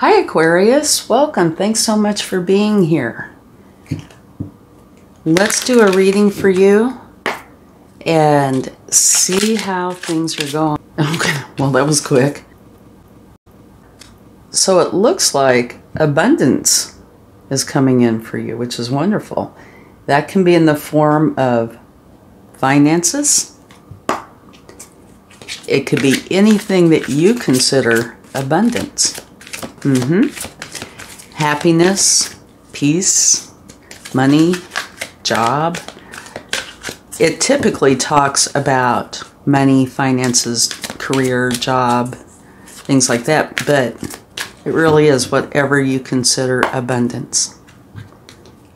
Hi, Aquarius. Welcome. Thanks so much for being here. Let's do a reading for you and see how things are going. Okay, well, that was quick. So it looks like abundance is coming in for you, which is wonderful. That can be in the form of finances. It could be anything that you consider abundance. Mm-hmm. Happiness, peace, money, job. It typically talks about money, finances, career, job, things like that, but it really is whatever you consider abundance.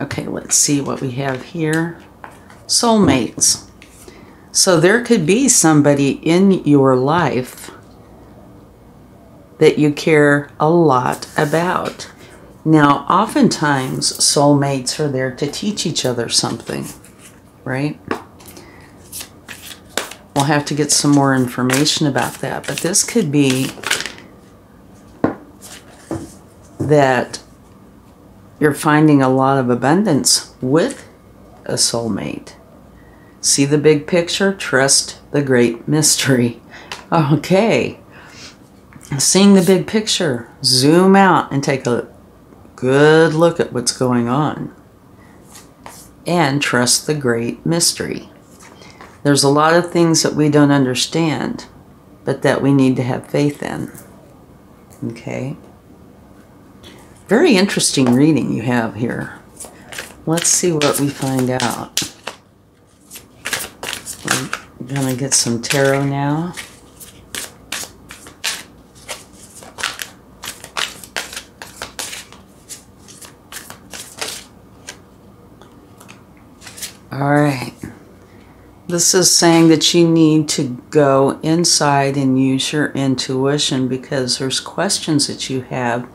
Okay, let's see what we have here. Soulmates. So there could be somebody in your life that you care a lot about. Now, oftentimes, soulmates are there to teach each other something, right? We'll have to get some more information about that, but this could be that you're finding a lot of abundance with a soulmate. See the big picture, trust the great mystery. Okay. Seeing the big picture, zoom out and take a good look at what's going on. And trust the great mystery. There's a lot of things that we don't understand, but that we need to have faith in. Okay? Very interesting reading you have here. Let's see what we find out. I'm gonna get some tarot now. All right. This is saying that you need to go inside and use your intuition because there's questions that you have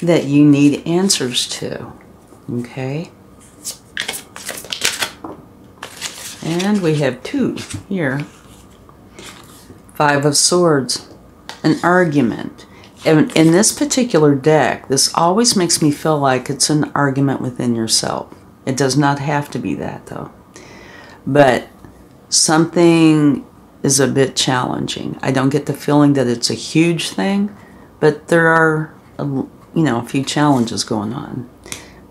that you need answers to. Okay? And we have two here. Five of Swords. An argument. And in this particular deck, this always makes me feel like it's an argument within yourself. It does not have to be that, though. But something is a bit challenging. I don't get the feeling that it's a huge thing, but there are, a, you know, a few challenges going on.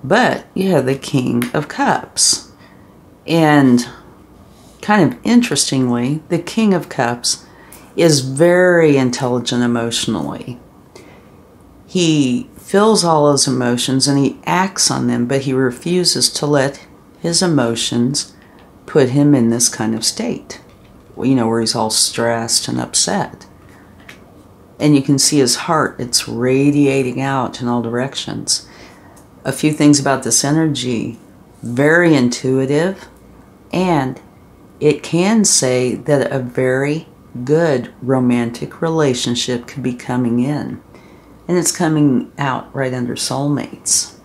But you have the King of Cups. And kind of interestingly, the King of Cups is very intelligent emotionally. He feels all his emotions and he acts on them, but he refuses to let his emotions put him in this kind of state, you know, where he's all stressed and upset. And you can see his heart, it's radiating out in all directions. A few things about this energy very intuitive, and it can say that a very good romantic relationship could be coming in. And it's coming out right under soulmates.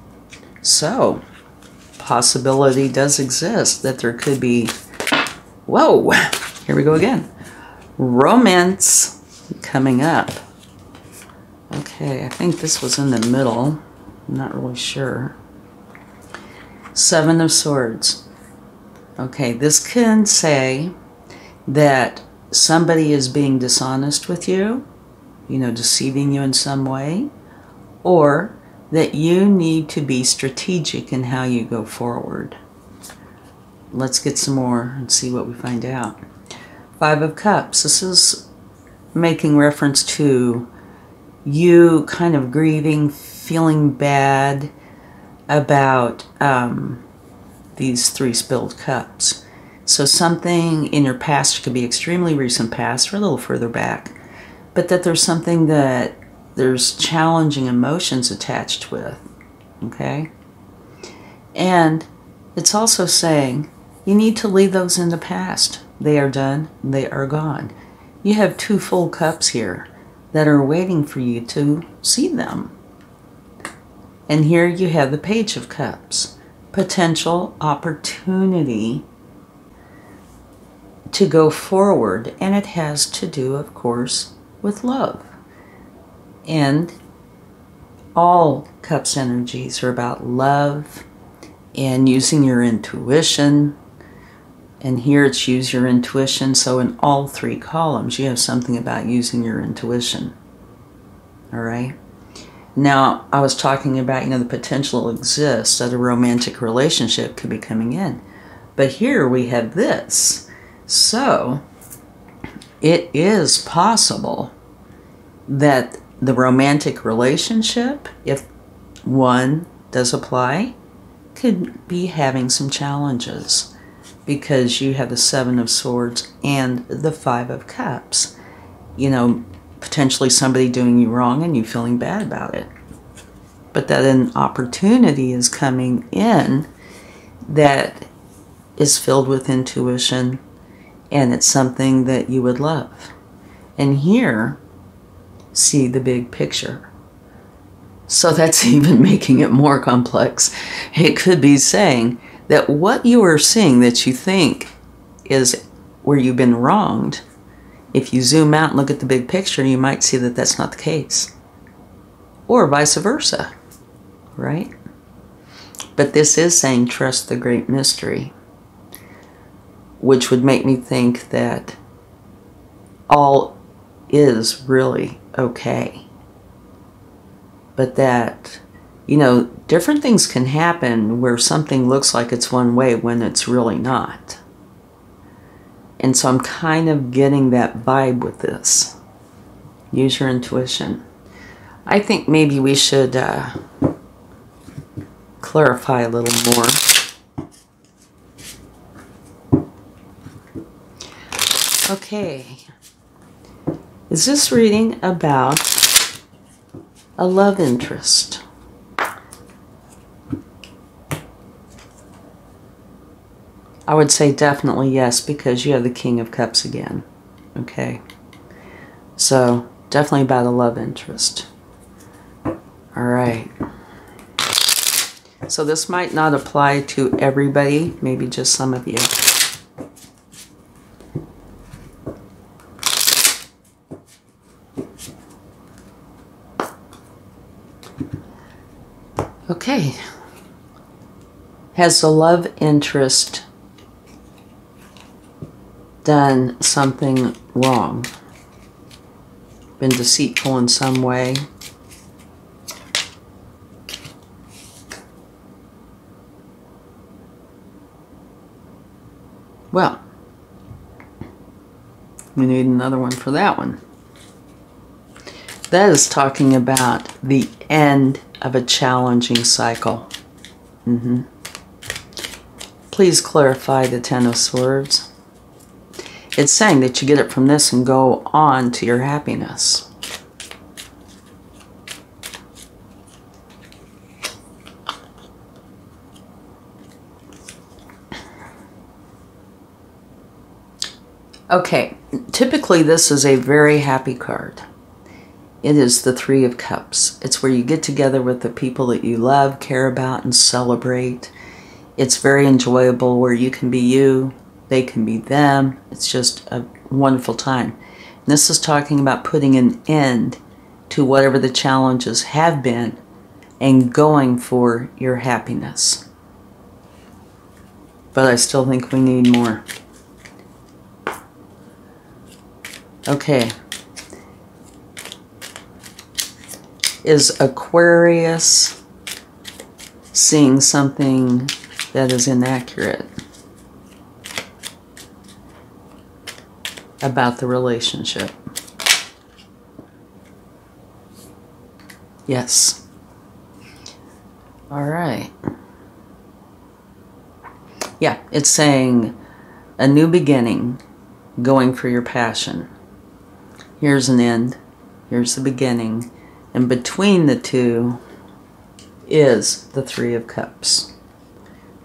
So, possibility does exist that there could be, whoa, here we go again, romance coming up. Okay, I think this was in the middle. I'm not really sure. Seven of Swords. Okay, this can say that somebody is being dishonest with you, you know, deceiving you in some way, or that you need to be strategic in how you go forward. Let's get some more and see what we find out. Five of Cups. This is making reference to you kind of grieving, feeling bad about um, these three spilled cups. So something in your past could be extremely recent past or a little further back, but that there's something that there's challenging emotions attached with, okay? And it's also saying you need to leave those in the past. They are done, they are gone. You have two full cups here that are waiting for you to see them. And here you have the Page of Cups, potential opportunity to go forward, and it has to do, of course, with love. And all cups energies are about love and using your intuition. And here it's use your intuition. So in all three columns, you have something about using your intuition. All right. Now, I was talking about, you know, the potential exists that a romantic relationship could be coming in. But here we have this. So, it is possible that the romantic relationship, if one does apply, could be having some challenges because you have the Seven of Swords and the Five of Cups. You know, potentially somebody doing you wrong and you feeling bad about it. But that an opportunity is coming in that is filled with intuition and it's something that you would love. And here, see the big picture. So that's even making it more complex. It could be saying that what you are seeing that you think is where you've been wronged, if you zoom out and look at the big picture, you might see that that's not the case. Or vice versa, right? But this is saying trust the great mystery, which would make me think that all is really okay but that, you know, different things can happen where something looks like it's one way when it's really not. And so I'm kind of getting that vibe with this. Use your intuition. I think maybe we should uh, clarify a little more. Okay. Is this reading about a love interest. I would say definitely yes because you have the King of Cups again. Okay. So, definitely about a love interest. All right. So this might not apply to everybody, maybe just some of you. Okay. Has the love interest done something wrong? Been deceitful in some way? Well, we need another one for that one. That is talking about the end of a challenging cycle. Mm -hmm. Please clarify the Ten of Swords. It's saying that you get it from this and go on to your happiness. Okay, typically this is a very happy card. It is the Three of Cups. It's where you get together with the people that you love, care about, and celebrate. It's very enjoyable where you can be you, they can be them. It's just a wonderful time. And this is talking about putting an end to whatever the challenges have been and going for your happiness. But I still think we need more. Okay. Is Aquarius seeing something that is inaccurate about the relationship? Yes. All right. Yeah, it's saying a new beginning, going for your passion. Here's an end. Here's the beginning and between the two is the Three of Cups,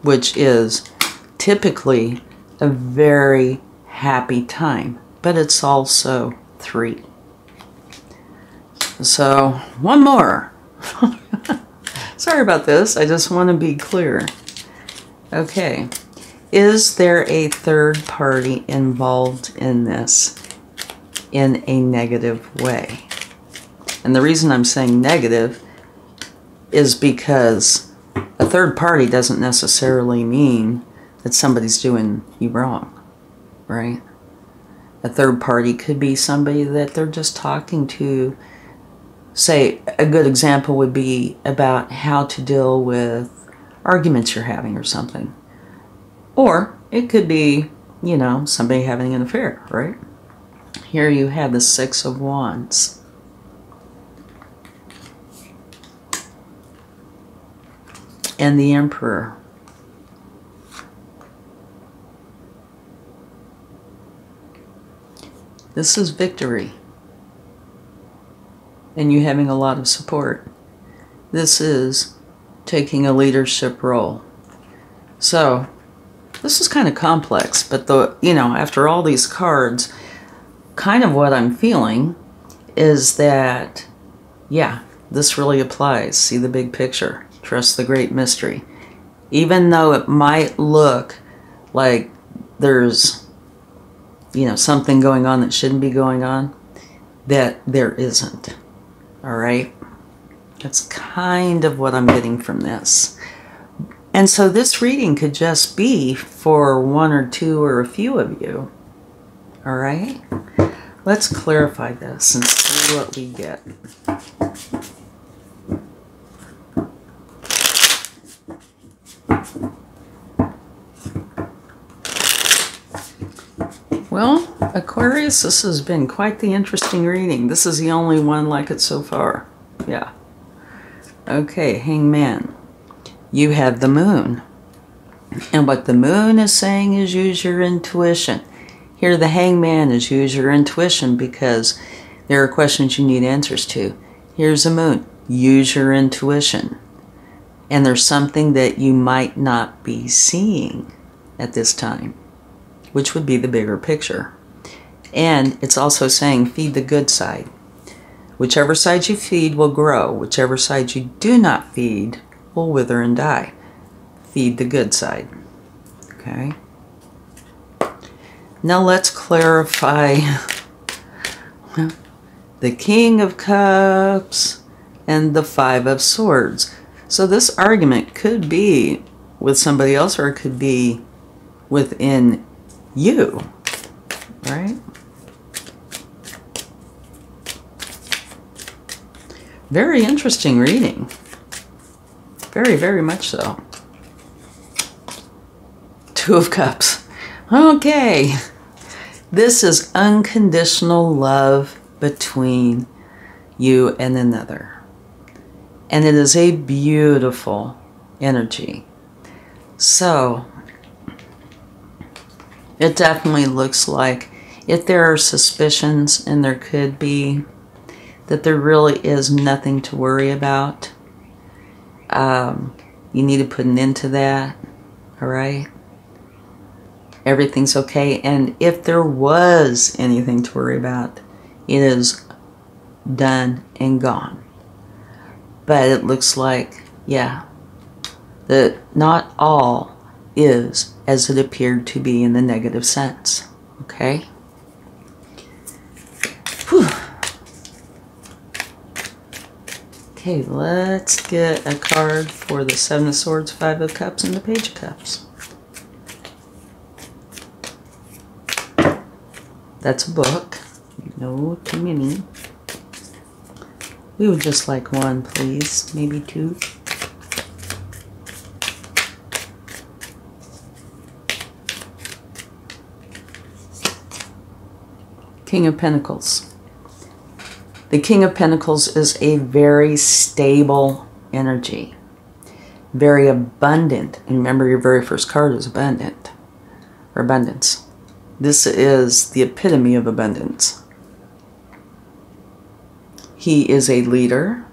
which is typically a very happy time, but it's also three. So, one more. Sorry about this, I just want to be clear. Okay, is there a third party involved in this in a negative way? And the reason I'm saying negative is because a third party doesn't necessarily mean that somebody's doing you wrong, right? A third party could be somebody that they're just talking to. Say, a good example would be about how to deal with arguments you're having or something. Or it could be, you know, somebody having an affair, right? Here you have the Six of Wands. And the Emperor. This is victory. And you having a lot of support. This is taking a leadership role. So, this is kind of complex, but the, you know, after all these cards, kind of what I'm feeling is that, yeah, this really applies. See the big picture. The great mystery. Even though it might look like there's, you know, something going on that shouldn't be going on, that there isn't. All right? That's kind of what I'm getting from this. And so this reading could just be for one or two or a few of you. All right? Let's clarify this and see what we get. Well, Aquarius, this has been quite the interesting reading. This is the only one like it so far. Yeah. Okay, Hangman. You have the moon. And what the moon is saying is use your intuition. Here, the hangman is use your intuition because there are questions you need answers to. Here's the moon. Use your intuition. And there's something that you might not be seeing at this time which would be the bigger picture. And it's also saying feed the good side. Whichever side you feed will grow. Whichever side you do not feed will wither and die. Feed the good side. Okay? Now let's clarify the King of Cups and the Five of Swords. So this argument could be with somebody else or it could be within you, right? Very interesting reading. Very, very much so. Two of Cups. Okay. This is unconditional love between you and another. And it is a beautiful energy. So, it definitely looks like if there are suspicions, and there could be, that there really is nothing to worry about, um, you need to put an end to that, all right? Everything's okay. And if there was anything to worry about, it is done and gone. But it looks like, yeah, that not all is as it appeared to be in the negative sense. Okay? Whew. Okay, let's get a card for the Seven of Swords, Five of Cups, and the Page of Cups. That's a book. No too many. We would just like one, please. Maybe two. King of Pentacles. The King of Pentacles is a very stable energy, very abundant. And remember, your very first card is abundant, or abundance. This is the epitome of abundance. He is a leader,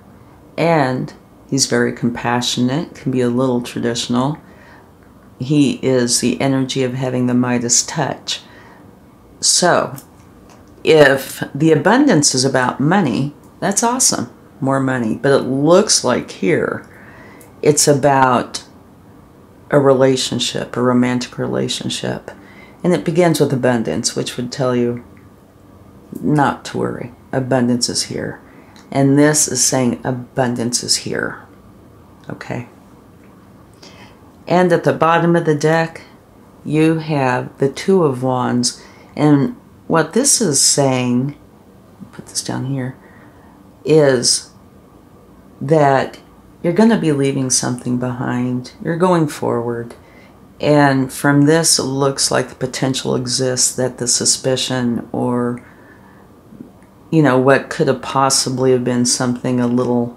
and he's very compassionate, can be a little traditional. He is the energy of having the Midas touch. So, if the abundance is about money, that's awesome, more money. But it looks like here it's about a relationship, a romantic relationship. And it begins with abundance, which would tell you not to worry. Abundance is here. And this is saying abundance is here. Okay. And at the bottom of the deck, you have the Two of Wands. And what this is saying, put this down here, is that you're going to be leaving something behind. You're going forward. And from this, it looks like the potential exists that the suspicion or, you know, what could have possibly have been something a little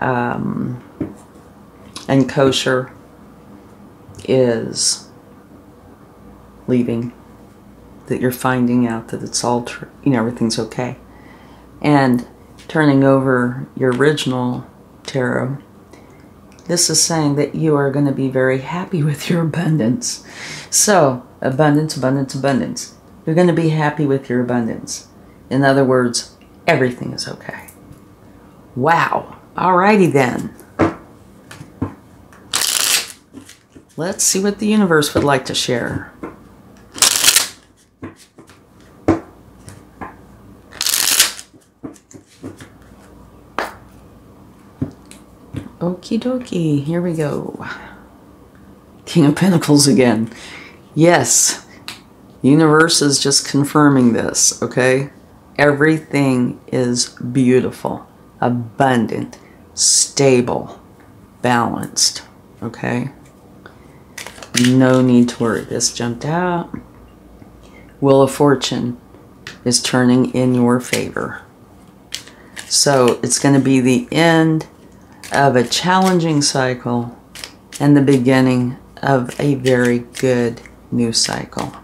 um, unkosher is leaving. That you're finding out that it's all, true, you know, everything's okay. And turning over your original tarot this is saying that you are going to be very happy with your abundance. So, abundance, abundance, abundance. You're going to be happy with your abundance. In other words, everything is okay. Wow. Alrighty then. Let's see what the universe would like to share. Okie dokie, here we go. King of Pentacles again. Yes, universe is just confirming this, okay? Everything is beautiful, abundant, stable, balanced, okay? No need to worry. This jumped out. Wheel of Fortune is turning in your favor. So it's going to be the end of a challenging cycle and the beginning of a very good new cycle.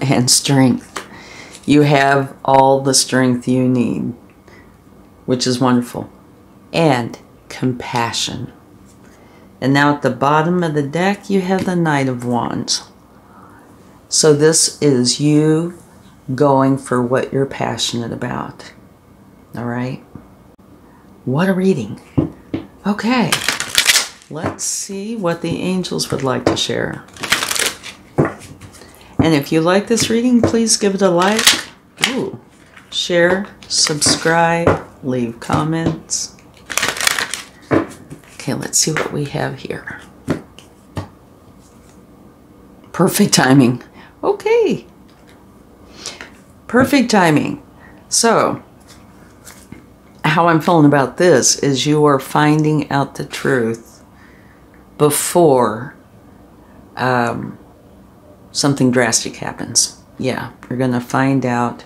And strength. You have all the strength you need, which is wonderful. And compassion. And now at the bottom of the deck, you have the Knight of Wands. So this is you going for what you're passionate about. All right? What a reading. Okay, let's see what the angels would like to share. And if you like this reading, please give it a like, Ooh. share, subscribe, leave comments. Okay, let's see what we have here. Perfect timing. Okay. Perfect timing. So, how I'm feeling about this is you are finding out the truth before um, something drastic happens. Yeah, you're going to find out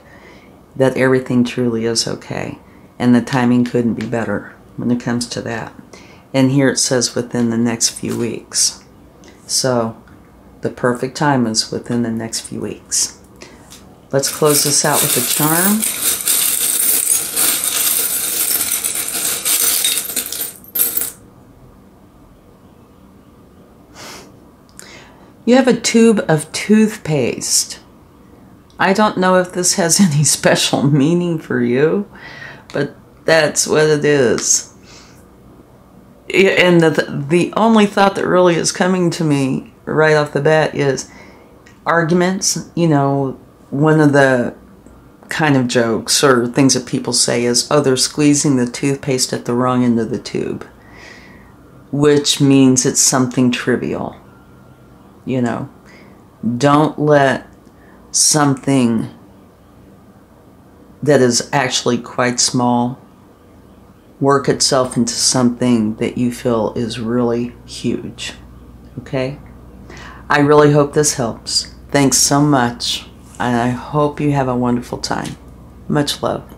that everything truly is okay. And the timing couldn't be better when it comes to that. And here it says within the next few weeks. So the perfect time is within the next few weeks. Let's close this out with a charm. You have a tube of toothpaste. I don't know if this has any special meaning for you, but that's what it is. And the, the only thought that really is coming to me right off the bat is arguments. You know, one of the kind of jokes or things that people say is, oh, they're squeezing the toothpaste at the wrong end of the tube, which means it's something trivial you know. Don't let something that is actually quite small work itself into something that you feel is really huge. Okay? I really hope this helps. Thanks so much, and I hope you have a wonderful time. Much love.